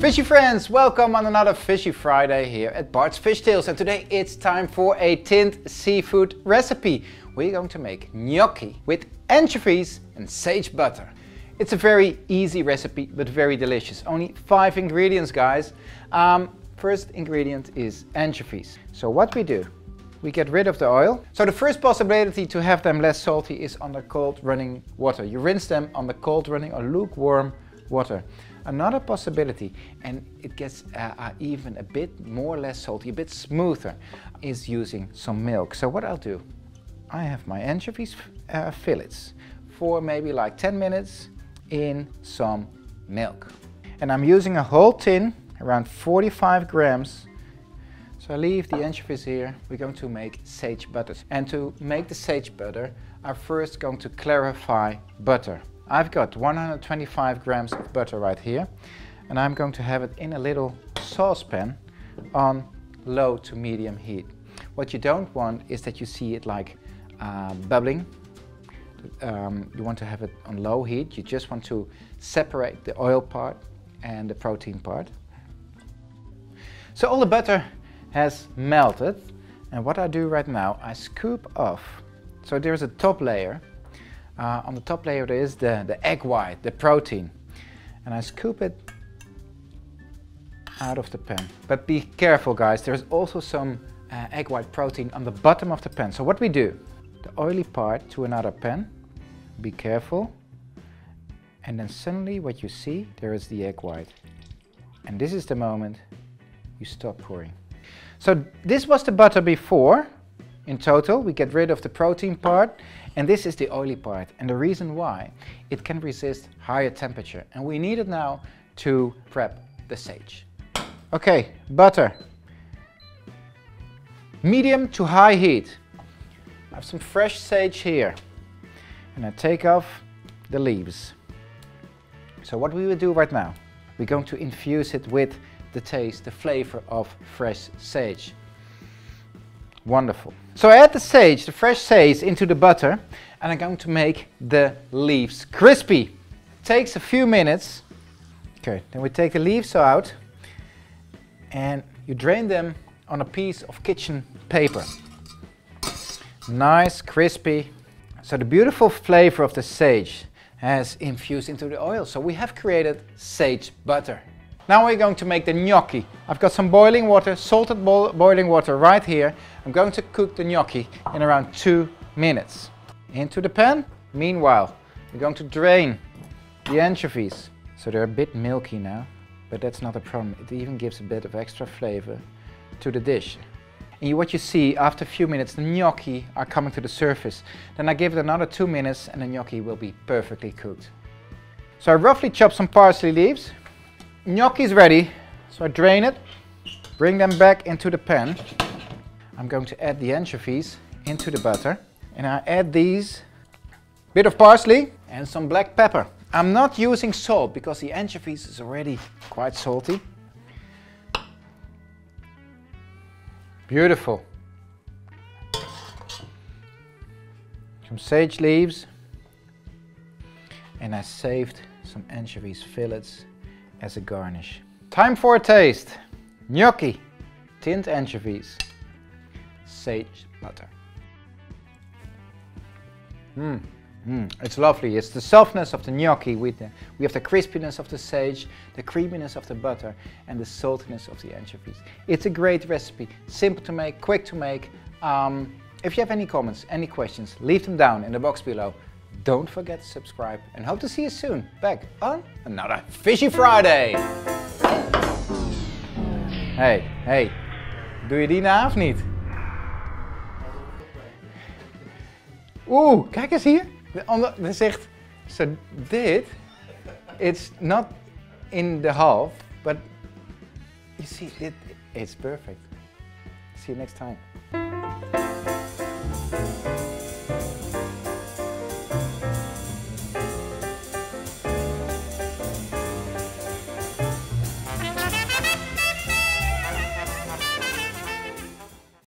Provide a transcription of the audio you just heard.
Fishy friends, welcome on another Fishy Friday here at Bart's Fish Tales and today it's time for a tinned seafood recipe. We're going to make gnocchi with anchovies and sage butter. It's a very easy recipe but very delicious. Only five ingredients guys. Um, first ingredient is anchovies. So what we do, we get rid of the oil. So the first possibility to have them less salty is under cold running water. You rinse them under cold running or lukewarm water. Another possibility, and it gets uh, uh, even a bit more or less salty, a bit smoother, is using some milk. So what I'll do, I have my anchovies uh, fillets for maybe like 10 minutes in some milk. And I'm using a whole tin, around 45 grams. So I leave the anchovies here. We're going to make sage butter. And to make the sage butter, I'm first going to clarify butter. I've got 125 grams of butter right here and I'm going to have it in a little saucepan on low to medium heat. What you don't want is that you see it like uh, bubbling. Um, you want to have it on low heat. You just want to separate the oil part and the protein part. So all the butter has melted and what I do right now, I scoop off. So there's a top layer uh, on the top layer there is the, the egg white, the protein. And I scoop it out of the pan. But be careful guys, there's also some uh, egg white protein on the bottom of the pan. So what we do, the oily part to another pan, be careful. And then suddenly what you see, there is the egg white. And this is the moment you stop pouring. So this was the butter before. In total, we get rid of the protein part and this is the oily part. And the reason why, it can resist higher temperature. And we need it now to prep the sage. Okay, butter. Medium to high heat. I have some fresh sage here. And I take off the leaves. So what we will do right now, we're going to infuse it with the taste, the flavor of fresh sage. Wonderful. So I add the sage, the fresh sage, into the butter and I'm going to make the leaves crispy. Takes a few minutes. Okay, then we take the leaves out and you drain them on a piece of kitchen paper. Nice, crispy. So the beautiful flavor of the sage has infused into the oil. So we have created sage butter. Now we're going to make the gnocchi. I've got some boiling water, salted bo boiling water right here. I'm going to cook the gnocchi in around two minutes. Into the pan. Meanwhile, we're going to drain the anchovies. So they're a bit milky now, but that's not a problem. It even gives a bit of extra flavor to the dish. And what you see after a few minutes, the gnocchi are coming to the surface. Then I give it another two minutes and the gnocchi will be perfectly cooked. So I roughly chop some parsley leaves Gnocchi is ready, so I drain it, bring them back into the pan. I'm going to add the anchovies into the butter and I add these, bit of parsley and some black pepper. I'm not using salt because the anchovies is already quite salty. Beautiful. Some sage leaves and I saved some anchovies fillets as a garnish. Time for a taste. Gnocchi, tinned anchovies, sage butter. Mmm, mm, it's lovely. It's the softness of the gnocchi with the, we have the crispiness of the sage, the creaminess of the butter and the saltiness of the anchovies. It's a great recipe, simple to make, quick to make. Um, if you have any comments, any questions, leave them down in the box below. Don't forget to subscribe and hope to see you soon back on another Fishy Friday. Hey, hey, doe je die na of niet? Oeh, kijk eens hier. De ander zegt, so dit, it's not in the half, but you see, it, it's perfect. See you next time.